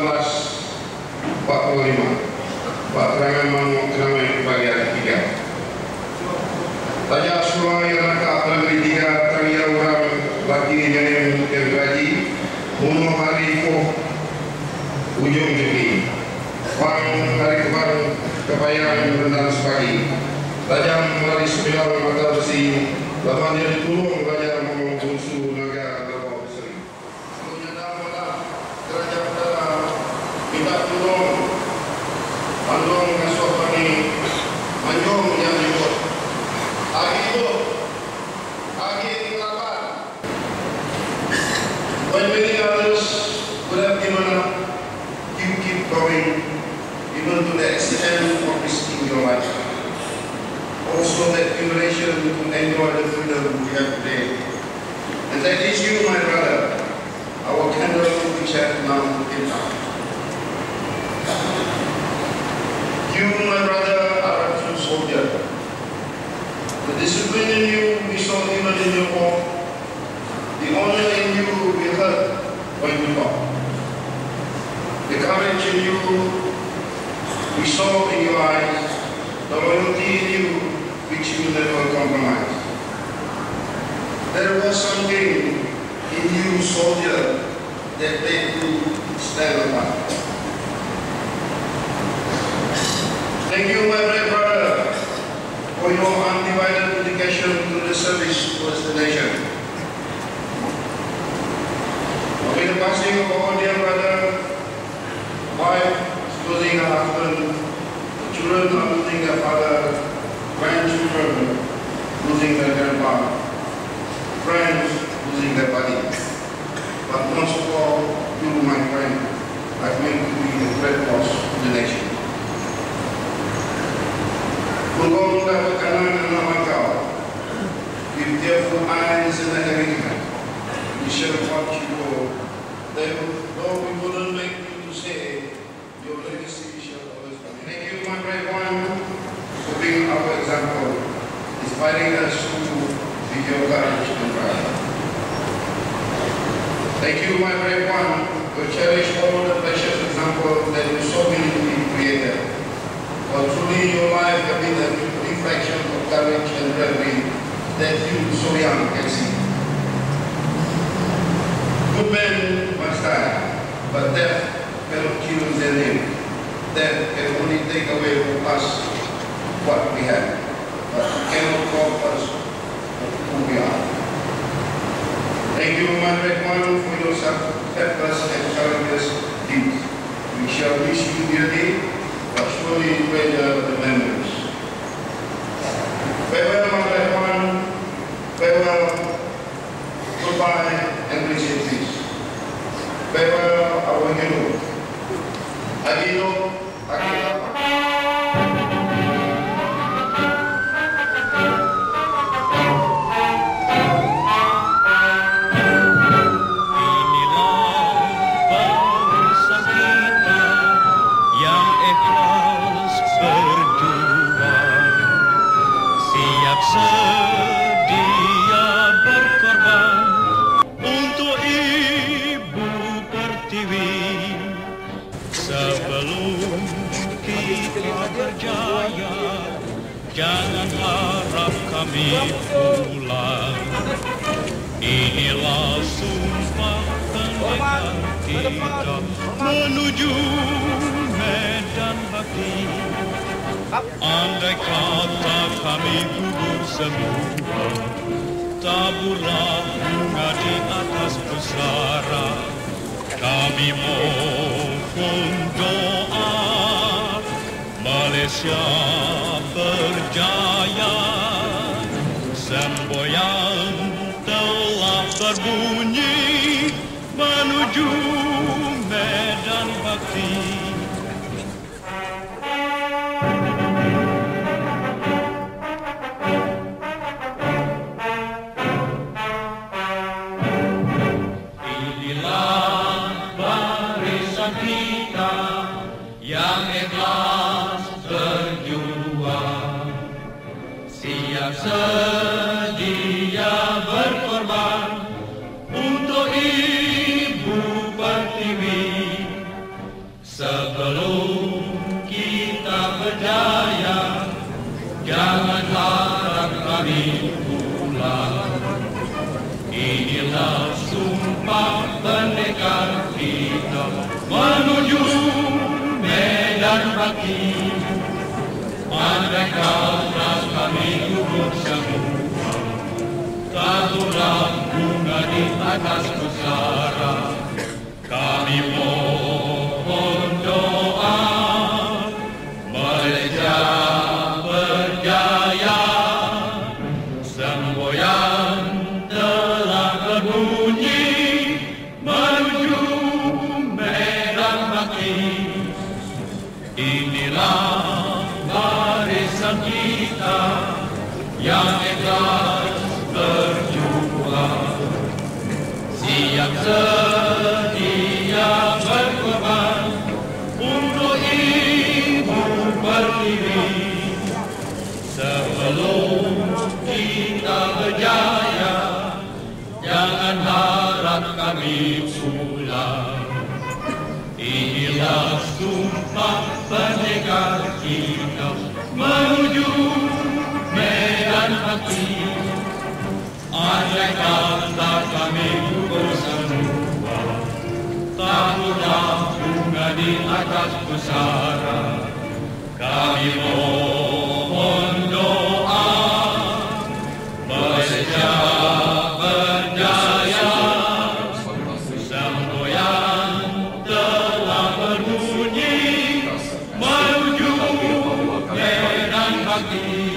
1945 Pak Terangan Manuk Kenamai bagian ketiga. Tanya semua yang lengkap negeri tiga Tanya orang bagi yang mungkin gaji Bunuh hari itu Ujung Jepi Pang hari kebar Kepayang rendang sepagi Tajam hari sembilan mata besi Lapan jadi tulung belajar mengungkus the extent of risking your life Also that generation to enjoy the freedom we have today And that is you my brother Our candle which have now lit up You, my brother, are a true soldier. The discipline in you we saw even in your. The honor in you we heard when you talk. The courage in you we saw in your eyes. The loyalty in you which you never compromise. There was something in you, soldier, that made you stand apart. Thank you, my brave brother, for your undivided dedication to the service towards the nation. With the passing of our dear brother, wife losing her husband, the children are losing their father, grandchildren losing their grandpa, friends losing their body. But most of all, you, my friend, are going to be a great loss to the nation. Datuk Kanang anak Langkau, with tearful eyes and encouragement, we shall watch you go. Though we wouldn't make you to say, your legacy shall always be. Thank you, my brave one, for being our example, inspiring us to be your courage and pride. Thank you, my brave one, for cherish all the precious example that you so willingly created. For truly your life has been a reflection of courage and bravery that you so young can see. Good men must die, but death cannot kill their name. Death can only take away from us what we have, but cannot rob us of who we are. Thank you, great one, for your selfless and courageous deeds. We shall miss you dearly, but surely treasure the memories. Jangan harap kami pulang Inilah sumpah pendekar kita menuju medan bakti. Andai kata kami gugur semua, taburlah bunga di atas pusara. Kami mohon doa Malaysia berbunyi menuju medan bakti. Inilah barisan kita medan baki. Andai kata kami Inilah sumpah pendekar kita datanglah kami bersemua Tahulah bunga di atas pusara Kami mohon doa Bersejarah Thank you.